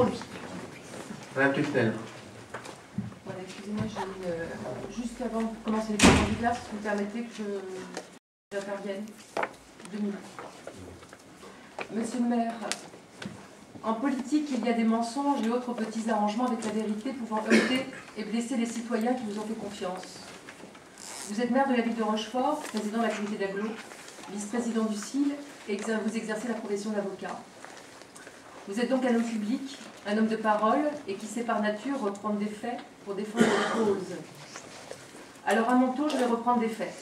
pour lui. Madame Tuxnel. Voilà, excusez-moi, j'ai euh, juste avant de commencer les questions du clair, si vous me permettez que je- j'intervienne. Deux minutes. Monsieur le maire, en politique, il y a des mensonges et autres petits arrangements avec la vérité pouvant heurter et blesser les citoyens qui vous ont fait confiance. Vous êtes maire de la ville de Rochefort, président de la communauté d'Aglo, vice-président du CIL et vous exercez la profession d'avocat. Vous êtes donc un homme public, un homme de parole et qui sait par nature reprendre des faits pour défendre des causes. Alors à mon tour, je vais reprendre des faits.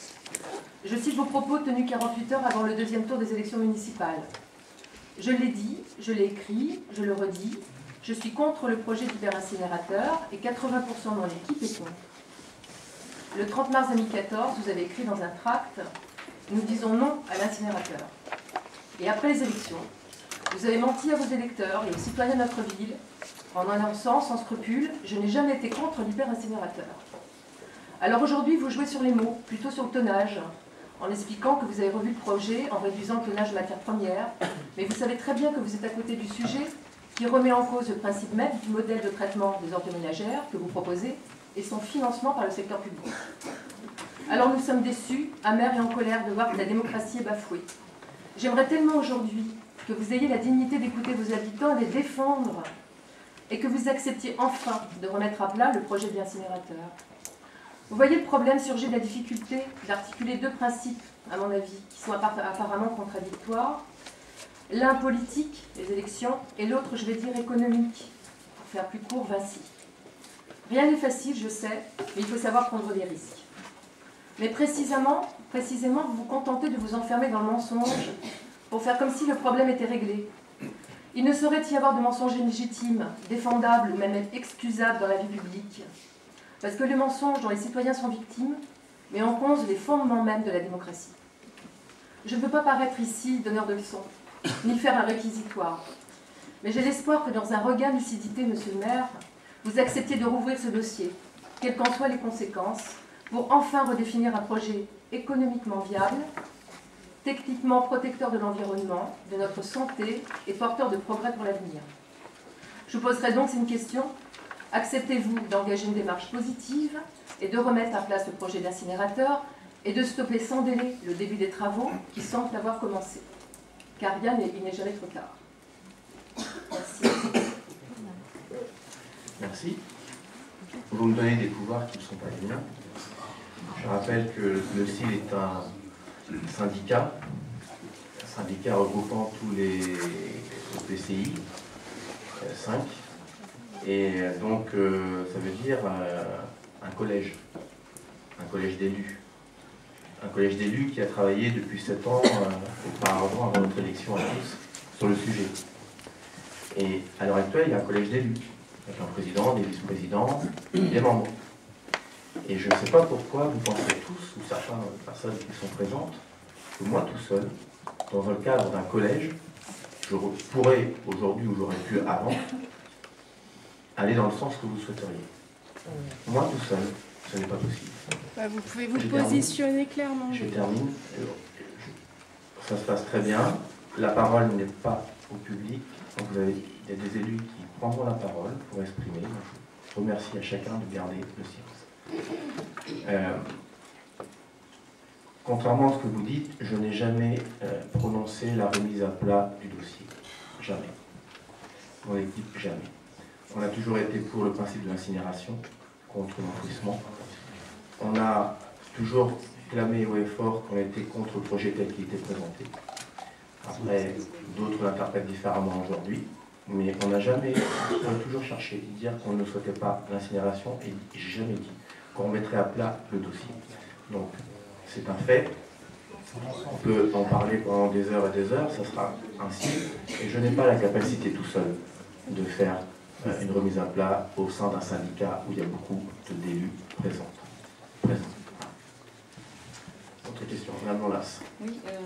Je cite vos propos tenus 48 heures avant le deuxième tour des élections municipales. Je l'ai dit, je l'ai écrit, je le redis, je suis contre le projet d'hyper-incinérateur et 80% de mon équipe est contre. Le 30 mars 2014, vous avez écrit dans un tract Nous disons non à l'incinérateur. Et après les élections, vous avez menti à vos électeurs et aux citoyens de notre ville en annonçant sans scrupule Je n'ai jamais été contre l'hyper-incinérateur. Alors aujourd'hui, vous jouez sur les mots, plutôt sur le tonnage, en expliquant que vous avez revu le projet en réduisant le tonnage de matières premières, mais vous savez très bien que vous êtes à côté du sujet qui remet en cause le principe même du modèle de traitement des ordures ménagères que vous proposez et son financement par le secteur public. Alors nous sommes déçus, amers et en colère de voir que la démocratie est bafouée. J'aimerais tellement aujourd'hui que vous ayez la dignité d'écouter vos habitants et les défendre, et que vous acceptiez enfin de remettre à plat le projet de l'incinérateur. Vous voyez le problème surgit de la difficulté d'articuler deux principes, à mon avis, qui sont appar- apparemment contradictoires. L'un politique, les élections, et l'autre, je vais dire, économique. Pour faire plus court, Vinci. Rien n'est facile, je sais, mais il faut savoir prendre des risques. Mais précisément, précisément, vous vous contentez de vous enfermer dans le mensonge pour faire comme si le problème était réglé. Il ne saurait y avoir de mensonges légitimes, défendables ou même excusables dans la vie publique. Parce que le mensonge dont les citoyens sont victimes met en cause les fondements même de la démocratie. Je ne veux pas paraître ici donneur de leçons, ni faire un réquisitoire. Mais j'ai l'espoir que dans un regain de lucidité, monsieur le maire, vous acceptiez de rouvrir ce dossier, quelles qu'en soient les conséquences, pour enfin redéfinir un projet économiquement viable, techniquement protecteur de l'environnement, de notre santé et porteur de progrès pour l'avenir. Je vous poserai donc une question. Acceptez-vous d'engager une démarche positive et de remettre à place le projet d'incinérateur et de stopper sans délai le début des travaux qui semblent avoir commencé Car rien n'est jamais trop tard. Merci. Merci. Vous me donnez des pouvoirs qui ne sont pas les miens. Je rappelle que le CIL est un syndicat, syndicat regroupant tous les PCI, 5. Et euh, donc, euh, ça veut dire euh, un collège, un collège d'élus. Un collège d'élus qui a travaillé depuis 7 ans euh, auparavant, avant notre élection à tous, sur le sujet. Et à l'heure actuelle, il y a un collège d'élus avec un président, des vice-présidents, des membres. Et je ne sais pas pourquoi vous pensez tous, ou certaines personnes qui sont présentes, que moi tout seul, dans le cadre d'un collège, je pourrais aujourd'hui, ou j'aurais pu avant, aller dans le sens que vous souhaiteriez. Moi tout seul, ce n'est pas possible. Bah, vous pouvez vous Je termine. positionner clairement. Je termine. Euh, Ça se passe très bien. La parole n'est pas au public. Donc vous avez, il y a des élus qui prendront la parole pour exprimer. Je remercie à chacun de garder le silence. Euh, contrairement à ce que vous dites, je n'ai jamais euh, prononcé la remise à plat du dossier. Jamais. Mon équipe, jamais. On a toujours été pour le principe de l'incinération, contre l'enfouissement. On a toujours clamé haut et fort qu'on était contre le projet tel qu'il était présenté. Après, d'autres l'interprètent différemment aujourd'hui, mais on n'a jamais, on a toujours cherché à dire qu'on ne souhaitait pas l'incinération et jamais dit qu'on remettrait à plat le dossier. Donc, c'est un fait. On peut en parler pendant des heures et des heures, ça sera ainsi. Et je n'ai pas la capacité tout seul de faire euh, une remise à plat au sein d'un syndicat où il y a beaucoup de d'élus présents. Autre question, Madame. Oui, euh,